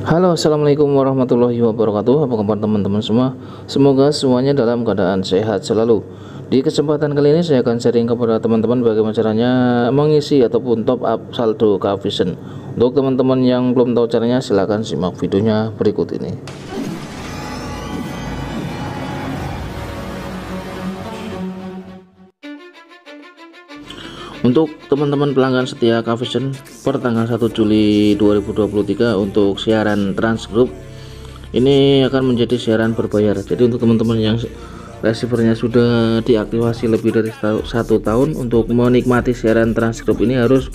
Halo assalamualaikum warahmatullahi wabarakatuh. Apa kabar teman-teman semua? Semoga semuanya dalam keadaan sehat selalu. Di kesempatan kali ini saya akan sharing kepada teman-teman Bagaimana caranya mengisi ataupun top up saldo Kavision Untuk teman-teman yang belum tahu caranya silahkan simak videonya berikut ini Untuk teman-teman pelanggan setia Kavision per tanggal 1 Juli 2023 untuk siaran Transgroup ini akan menjadi siaran berbayar. Jadi untuk teman-teman yang receivernya sudah diaktifasi lebih dari satu tahun untuk menikmati siaran Transgroup ini harus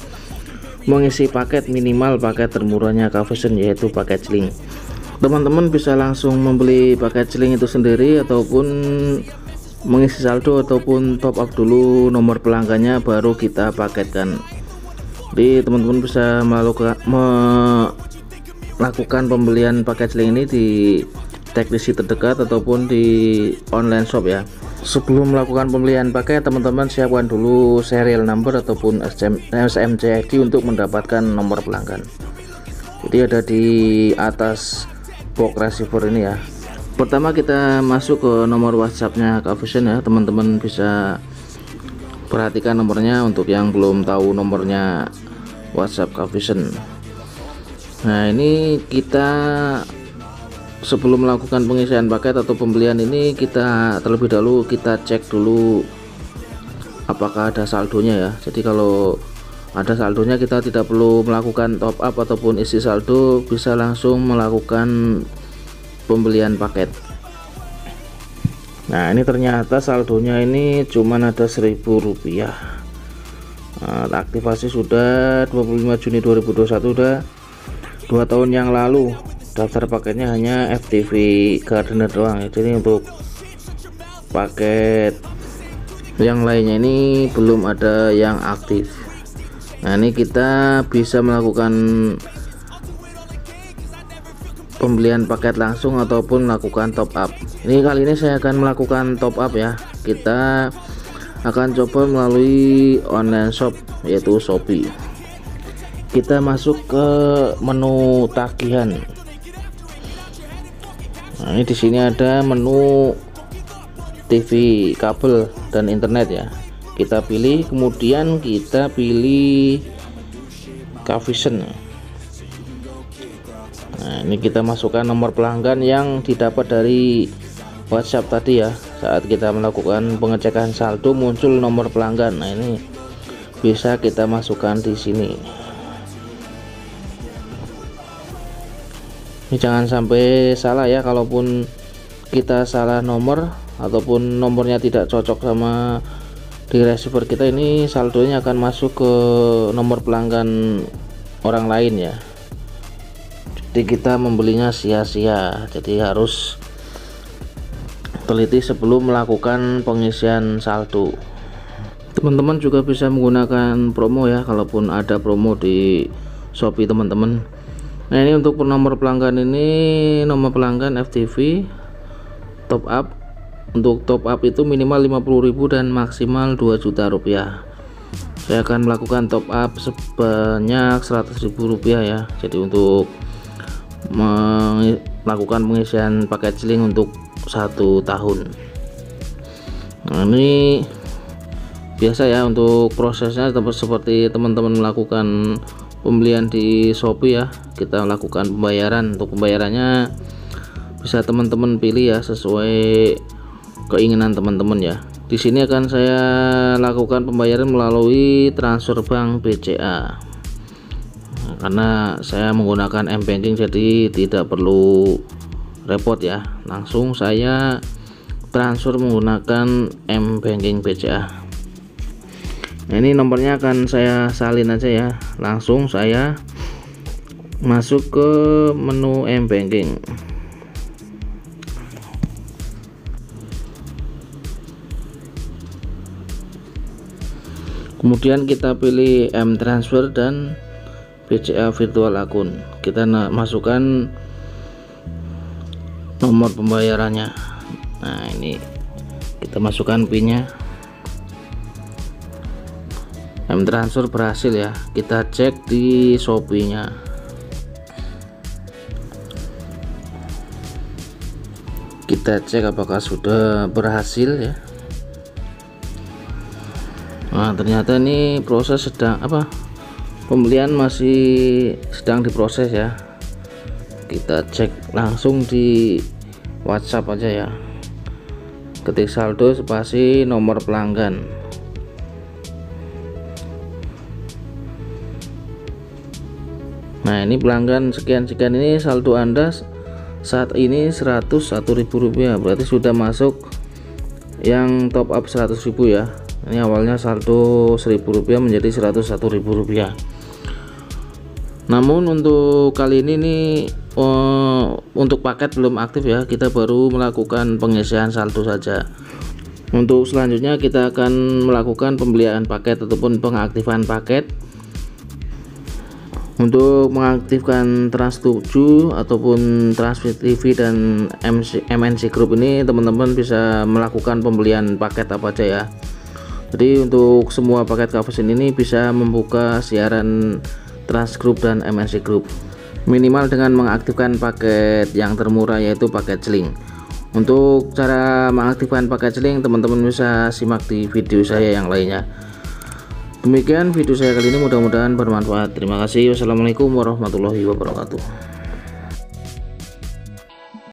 mengisi paket minimal paket termurahnya Kavision yaitu paket Link. Teman-teman bisa langsung membeli paket Link itu sendiri ataupun mengisi saldo ataupun top up dulu nomor pelanggannya baru kita paketkan. Jadi teman-teman bisa melakukan melakukan pembelian paket link ini di teknisi terdekat ataupun di online shop ya. Sebelum melakukan pembelian paket teman-teman siapkan dulu serial number ataupun SMC ID untuk mendapatkan nomor pelanggan. Jadi ada di atas box receiver ini ya pertama kita masuk ke nomor whatsappnya Kak Vision ya. Teman-teman bisa perhatikan nomornya untuk yang belum tahu nomornya WhatsApp Kak Vision nah ini kita sebelum melakukan pengisian paket atau pembelian ini kita terlebih dahulu kita cek dulu apakah ada saldonya ya. Jadi kalau ada saldonya kita tidak perlu melakukan top up ataupun isi saldo bisa langsung melakukan pembelian paket. Nah ini ternyata saldonya ini cuman ada 1000 rupiah. Nah, aktivasi sudah 25 Juni 2021 udah dua tahun yang lalu. Daftar paketnya hanya FTV Gardener doang ya. Jadi untuk paket yang lainnya ini belum ada yang aktif. Nah ini kita bisa melakukan pembelian paket langsung ataupun melakukan top up. Ini kali ini saya akan melakukan top up ya. Kita akan coba melalui online shop yaitu Shopee. Kita masuk ke menu tagihan. Nah ini di sini ada menu TV kabel dan internet ya. Kita pilih kemudian kita pilih Kavision Nah, ini kita masukkan nomor pelanggan yang didapat dari WhatsApp tadi ya. Saat kita melakukan pengecekan saldo muncul nomor pelanggan. Nah, ini bisa kita masukkan di sini. Ini jangan sampai salah ya kalaupun kita salah nomor ataupun nomornya tidak cocok sama di receiver kita ini saldonya akan masuk ke nomor pelanggan orang lain ya jadi kita membelinya sia-sia. Jadi harus teliti sebelum melakukan pengisian saldo. Teman-teman juga bisa menggunakan promo ya kalaupun ada promo di Shopee teman-teman. Nah ini untuk nomor pelanggan ini nomor pelanggan FTV top up. Untuk top up itu minimal 50.000 dan maksimal 2 juta rupiah. Saya akan melakukan top up sebanyak 100.000 rupiah ya. Jadi untuk melakukan pengisian paket link untuk satu tahun. Nah ini biasa ya untuk prosesnya seperti teman-teman melakukan pembelian di Shopee ya. Kita lakukan pembayaran. Untuk pembayarannya bisa teman-teman pilih ya sesuai keinginan teman-teman ya. Di sini akan saya lakukan pembayaran melalui transfer bank BCA karena saya menggunakan M banking jadi tidak perlu repot ya. Langsung saya transfer menggunakan M banking BCA ini nomornya akan saya salin aja ya. Langsung saya masuk ke menu M banking. Kemudian kita pilih M transfer dan BCA virtual akun. Kita masukkan nomor pembayarannya. Nah ini kita masukkan pin nya M transfer berhasil ya. Kita cek di Shopee nya kita cek apakah sudah berhasil ya. Nah ternyata ini proses sedang apa pembelian masih sedang diproses ya. Kita cek langsung di WhatsApp aja ya. Ketik saldo spasi nomor pelanggan. Nah ini pelanggan sekian-sekian ini saldo Anda saat ini Rp101.000 berarti sudah masuk yang top up Rp100.000 ya. Ini awalnya saldo Rp1.000 menjadi Rp101.000 namun untuk kali ini nih oh, untuk paket belum aktif ya. Kita baru melakukan pengisian saldo saja. Untuk selanjutnya kita akan melakukan pembelian paket ataupun pengaktifan paket. Untuk mengaktifkan Trans 7 ataupun Transmit TV dan MC, MNC Group ini teman-teman bisa melakukan pembelian paket apa aja ya. Jadi untuk semua paket Kavesin ini bisa membuka siaran Trans Group dan MNC Group minimal dengan mengaktifkan paket yang termurah yaitu paket Sling untuk cara mengaktifkan paket Sling teman-teman bisa simak di video saya yang lainnya Demikian video saya kali ini mudah-mudahan bermanfaat. Terima kasih. Wassalamualaikum warahmatullahi wabarakatuh.